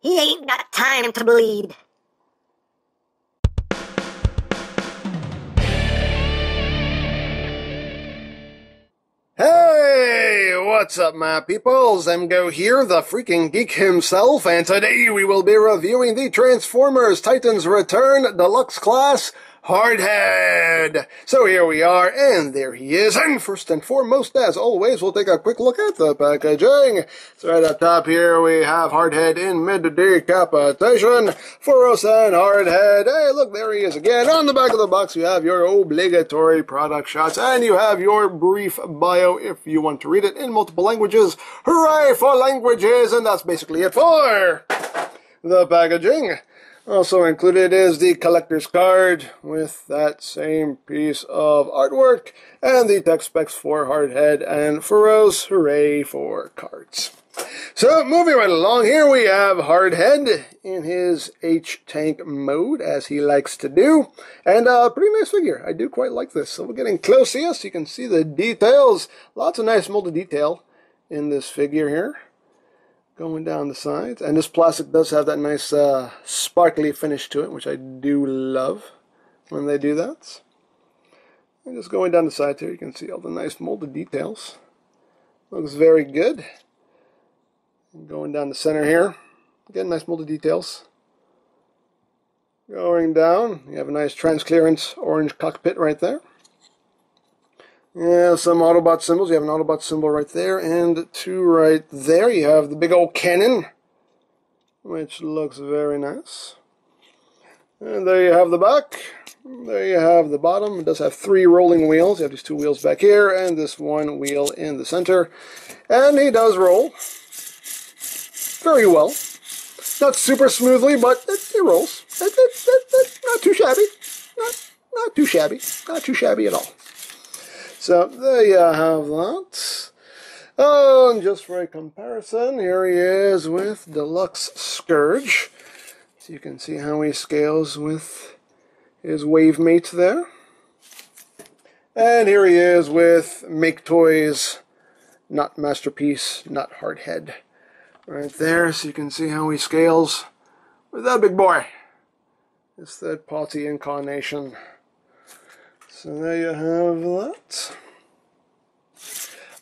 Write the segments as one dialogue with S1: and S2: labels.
S1: He ain't got time to bleed.
S2: Hey, what's up, my peoples? Emgo here, the freaking geek himself, and today we will be reviewing the Transformers Titans Return Deluxe Class Hardhead. So here we are, and there he is. And first and foremost, as always, we'll take a quick look at the packaging. So right up top here, we have Hardhead in mid-decapitation. Furos and Hardhead. Hey, look, there he is again. On the back of the box, you have your obligatory product shots, and you have your brief bio if you want to read it in multiple languages. Hooray for languages! And that's basically it for the packaging. Also included is the collector's card with that same piece of artwork and the tech specs for Hardhead and Furos. Hooray for cards. So moving right along, here we have Hardhead in his H-Tank mode, as he likes to do. And a pretty nice figure. I do quite like this. So we're getting close here so you can see the details. Lots of nice molded detail in this figure here going down the sides. And this plastic does have that nice uh, sparkly finish to it, which I do love when they do that. And just going down the sides here, you can see all the nice molded details. Looks very good. And going down the center here, again, nice molded details. Going down, you have a nice transclearance orange cockpit right there. Yeah, some Autobot symbols. You have an Autobot symbol right there, and two right there. You have the big old cannon, which looks very nice. And there you have the back. There you have the bottom. It does have three rolling wheels. You have these two wheels back here, and this one wheel in the center. And he does roll very well. Not super smoothly, but it, it rolls. It, it, not too shabby. Not, not too shabby. Not too shabby at all. So there you have that. And just for a comparison, here he is with Deluxe Scourge. So you can see how he scales with his wave mate there. And here he is with Make Toys, not Masterpiece, not Hardhead. Right there, so you can see how he scales with that big boy. It's that potty incarnation. So there you have that.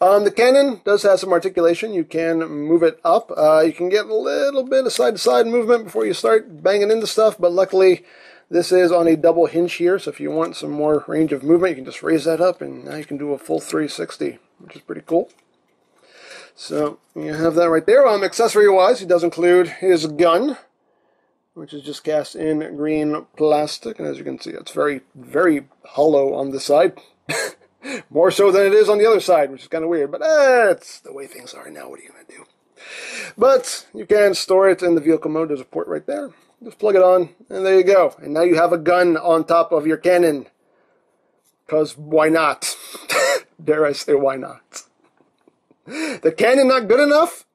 S2: Um, the cannon does have some articulation. You can move it up. Uh, you can get a little bit of side-to-side -side movement before you start banging into stuff, but luckily this is on a double hinge here, so if you want some more range of movement, you can just raise that up, and now you can do a full 360, which is pretty cool. So you have that right there. Um, Accessory-wise, he does include his gun which is just cast in green plastic. And as you can see, it's very, very hollow on this side. More so than it is on the other side, which is kind of weird. But eh, the way things are now. What are you going to do? But you can store it in the vehicle mode. There's a port right there. Just plug it on, and there you go. And now you have a gun on top of your cannon. Because why not? Dare I say, why not? The cannon not good enough?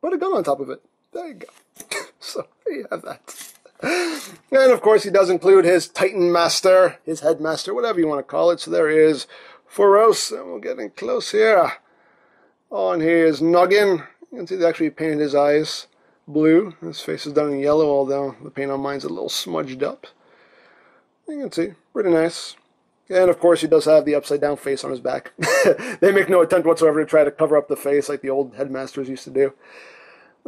S2: Put a gun on top of it. There you go. so there you have that. And of course, he does include his Titan Master, his Headmaster, whatever you want to call it. So there is Furos, and we're getting close here. On his noggin, you can see they actually painted his eyes blue. His face is done in yellow, although the paint on mine's a little smudged up. You can see, pretty nice. And of course, he does have the upside down face on his back. they make no attempt whatsoever to try to cover up the face like the old headmasters used to do.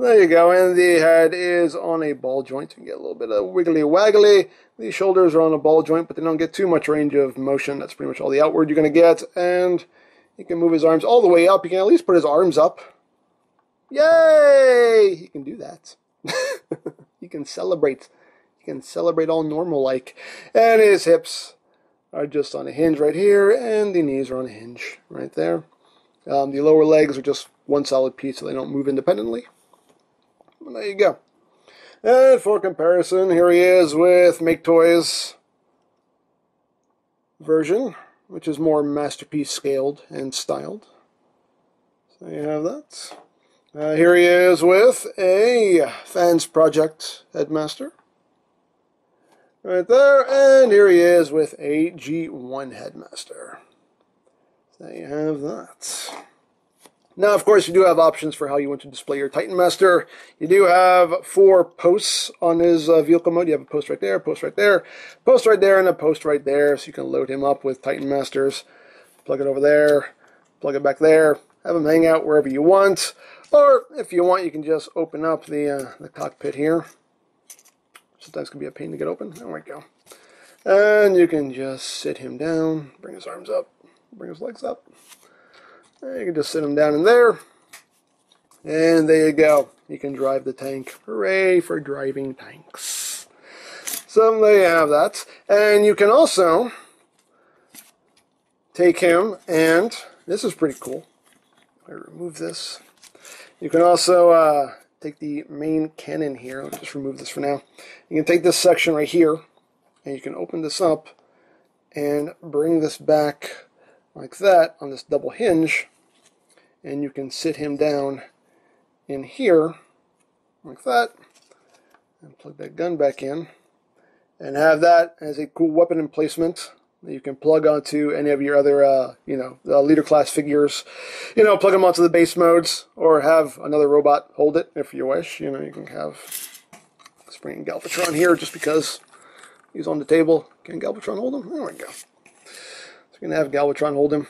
S2: There you go, and the head is on a ball joint. You get a little bit of wiggly waggly. The shoulders are on a ball joint, but they don't get too much range of motion. That's pretty much all the outward you're going to get. And he can move his arms all the way up. He can at least put his arms up. Yay! He can do that. he can celebrate. He can celebrate all normal like. And his hips are just on a hinge right here, and the knees are on a hinge right there. Um, the lower legs are just one solid piece, so they don't move independently. There you go. And for comparison, here he is with Make Toys version, which is more masterpiece scaled and styled. So you have that. Uh, here he is with a Fans Project Headmaster. Right there. And here he is with a G1 Headmaster. So you have that. Now, of course, you do have options for how you want to display your Titan Master. You do have four posts on his uh, vehicle mode. You have a post right there, post right there, post right there, and a post right there. So you can load him up with Titan Masters. Plug it over there, plug it back there, have him hang out wherever you want. Or if you want, you can just open up the, uh, the cockpit here. Sometimes can be a pain to get open. There we go. And you can just sit him down, bring his arms up, bring his legs up. You can just sit him down in there. And there you go. You can drive the tank. Hooray for driving tanks. So there you have that. And you can also take him and this is pretty cool. I remove this. You can also uh, take the main cannon here. Me just remove this for now. You can take this section right here and you can open this up and bring this back like that on this double hinge and you can sit him down in here like that and plug that gun back in and have that as a cool weapon emplacement that you can plug onto any of your other uh, you know uh, leader class figures you know plug them onto the base modes or have another robot hold it if you wish you know you can have Spring Galvatron here just because He's on the table. Can Galvatron hold him? There we go. We're going to have Galvatron hold him.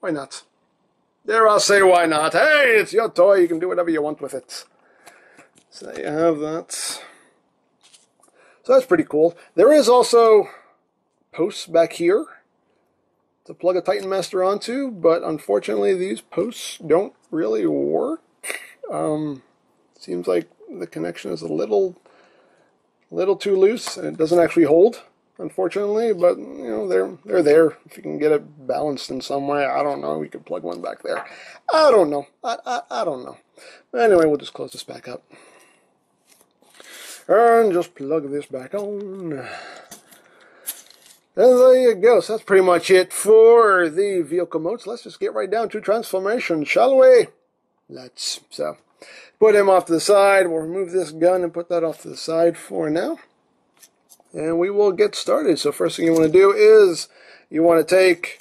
S2: Why not? There, I'll say why not. Hey, it's your toy. You can do whatever you want with it. So there you have that. So that's pretty cool. There is also posts back here to plug a Titan Master onto, but unfortunately these posts don't really work. Um, seems like the connection is a little a little too loose and it doesn't actually hold unfortunately but you know they're they're there. If you can get it balanced in some way i don't know. We could plug one back there. I don't know. I i, I don't know. But anyway we'll just close this back up. And just plug this back on. And there you go. So that's pretty much it for the vehicle modes let's just get right down to transformation shall we? Let's. So Put him off to the side. We'll remove this gun and put that off to the side for now. And we will get started. So first thing you want to do is you want to take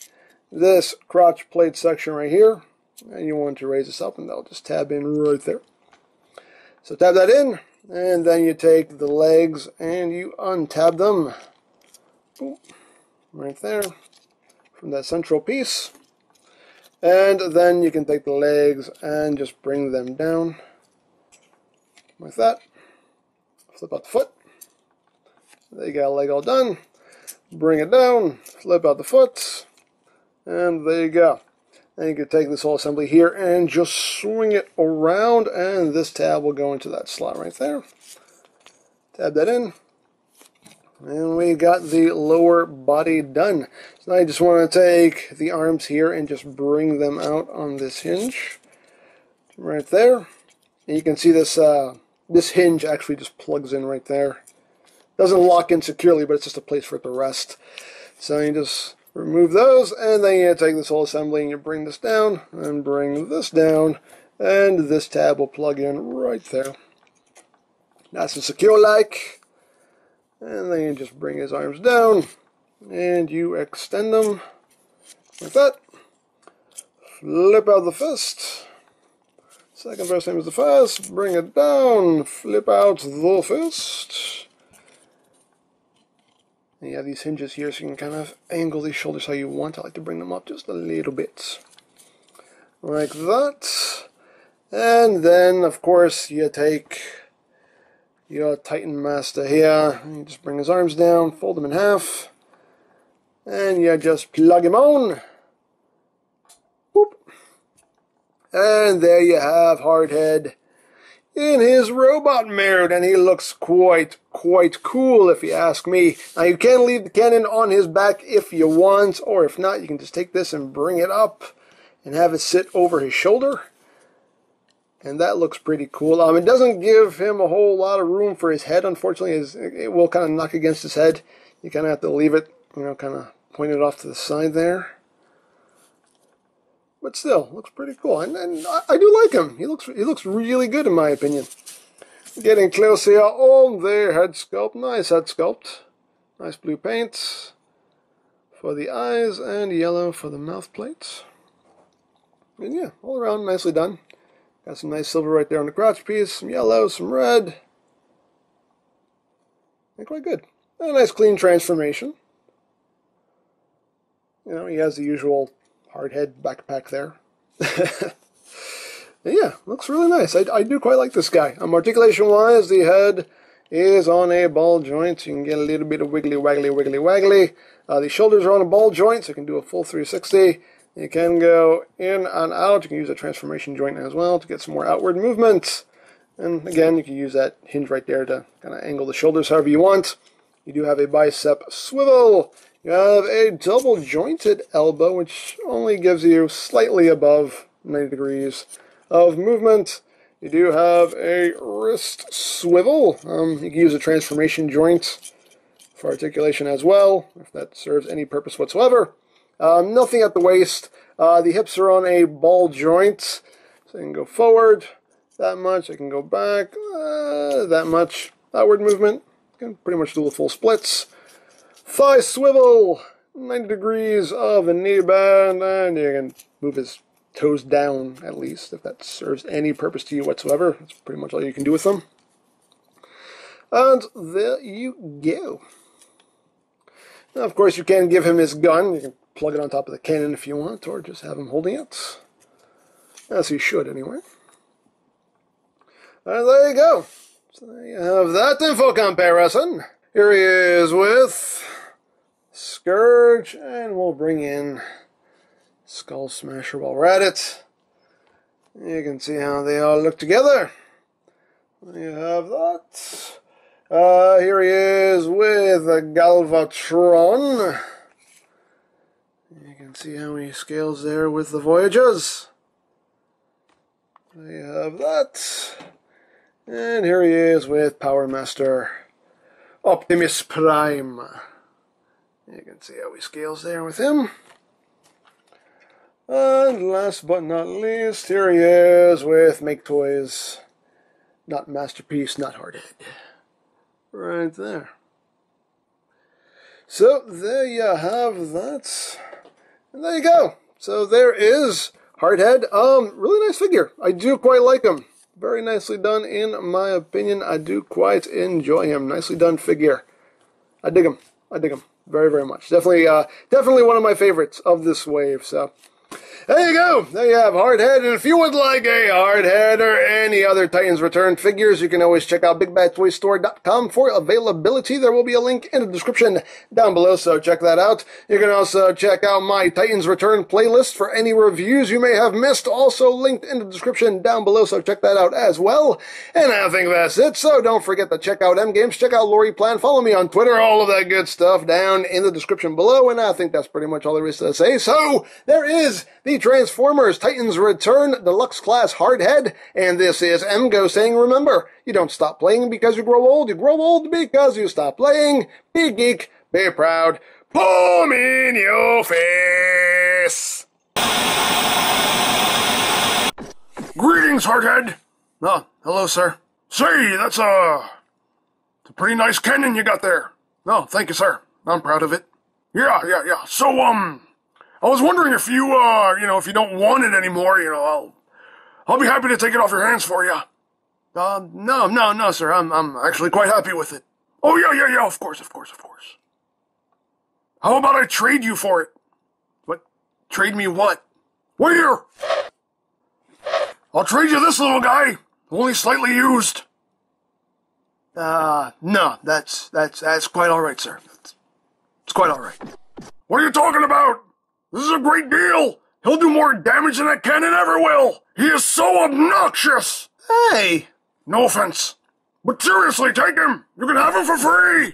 S2: this crotch plate section right here and you want to raise this up and that'll just tab in right there. So tab that in and then you take the legs and you untab them right there from that central piece and then you can take the legs and just bring them down like that. Flip out the foot. There you got a leg all done. Bring it down, flip out the foot, and there you go. And you can take this whole assembly here and just swing it around, and this tab will go into that slot right there. Tab that in. And we got the lower body done. So now I just want to take the arms here and just bring them out on this hinge. Right there. And you can see this uh, this hinge actually just plugs in right there. Doesn't lock in securely, but it's just a place for it to rest. So you just remove those, and then you take this whole assembly and you bring this down, and bring this down, and this tab will plug in right there. Nice and secure like. And then you just bring his arms down, and you extend them like that. Flip out the fist. Second verse name is the first. Bring it down. Flip out the fist. And you have these hinges here so you can kind of angle these shoulders how you want. I like to bring them up just a little bit. Like that. And then, of course, you take your Titan Master here. You just bring his arms down, fold them in half. And you just plug him on. And there you have Hardhead in his robot mode, and he looks quite, quite cool if you ask me. Now you can leave the cannon on his back if you want, or if not, you can just take this and bring it up and have it sit over his shoulder. And that looks pretty cool. Um, it doesn't give him a whole lot of room for his head, unfortunately. It will kind of knock against his head. You kind of have to leave it, you know, kind of pointed off to the side there but still looks pretty cool. And, and I, I, do like him. He looks he looks really good in my opinion. Getting close here on the head sculpt. Nice head sculpt. Nice blue paint for the eyes and yellow for the mouth plates. And yeah, all around nicely done. Got some nice silver right there on the crotch piece, some yellow, some red. And quite good. a nice clean transformation. You know, he has the usual hard head backpack there. yeah, looks really nice. I, I do quite like this guy. Um, articulation wise, the head is on a ball joint. You can get a little bit of wiggly, waggly, wiggly, waggly. Uh, the shoulders are on a ball joint, so you can do a full 360. You can go in and out. You can use a transformation joint as well to get some more outward movement. And again, you can use that hinge right there to kind of angle the shoulders however you want. You do have a bicep swivel. You have a double jointed elbow, which only gives you slightly above 90 degrees of movement. You do have a wrist swivel. Um, you can use a transformation joint for articulation as well, if that serves any purpose whatsoever. Um, nothing at the waist. Uh, the hips are on a ball joint, so you can go forward that much. I can go back uh, that much. Outward movement. You can pretty much do the full splits. Thigh swivel, 90 degrees of a knee bend, and you can move his toes down at least, if that serves any purpose to you whatsoever. That's pretty much all you can do with them. And there you go. Now, of course, you can give him his gun. You can plug it on top of the cannon if you want, or just have him holding it. As he should, anyway. And there you go. So there you have that info comparison. Here he is with Scourge, and we'll bring in Skullsmasher while we're at it. You can see how they all look together. You have that. Uh, here he is with Galvatron. You can see how he scales there with the Voyagers. You have that. And here he is with Powermaster Optimus Prime. You can see how he scales there with him. And last but not least, here he is with Make Toys. Not Masterpiece, not Hardhead. Right there. So there you have that. And there you go. So there is Hardhead. Um, really nice figure. I do quite like him. Very nicely done, in my opinion. I do quite enjoy him. Nicely done figure. I dig him. I dig him very, very much. Definitely, uh, definitely one of my favorites of this wave. So there you go. There you have Hardhead. And if you would like a Hardhead or any other Titans Return figures, you can always check out BigBadToyStore.com for availability. There will be a link in the description down below, so check that out. You can also check out my Titans Return playlist for any reviews you may have missed, also linked in the description down below, so check that out as well. And I think that's it, so don't forget to check out EmGames, check out LoriPlan, follow me on Twitter, all of that good stuff down in the description below, and I think that's pretty much all there is to say. So, there is the Transformers Titans Return Deluxe Class Hardhead, and this is Emgo saying, remember, you don't stop playing because you grow old, you grow old because you stop playing. Be geek, be proud, palm in your face.
S3: Greetings, Hardhead. Oh, hello, sir. Say, that's a, a pretty nice cannon you got there. Oh, thank you, sir. I'm proud of it. Yeah, yeah, yeah. So, um, I was wondering if you, uh, you know, if you don't want it anymore, you know, I'll, I'll be happy to take it off your hands for you. Uh, no, no, no, sir. I'm, I'm actually quite happy with it. Oh, yeah, yeah, yeah, of course, of course, of course. How about I trade you for it? What? Trade me what? Wait here! I'll trade you this little guy, only slightly used.
S2: Uh, no, that's, that's, that's quite alright, sir. It's,
S3: it's quite alright. What are you talking about? This is a great deal! He'll do more damage than that cannon ever will! He is so obnoxious!
S2: Hey!
S3: No offense. But seriously, take him! You can have him for free!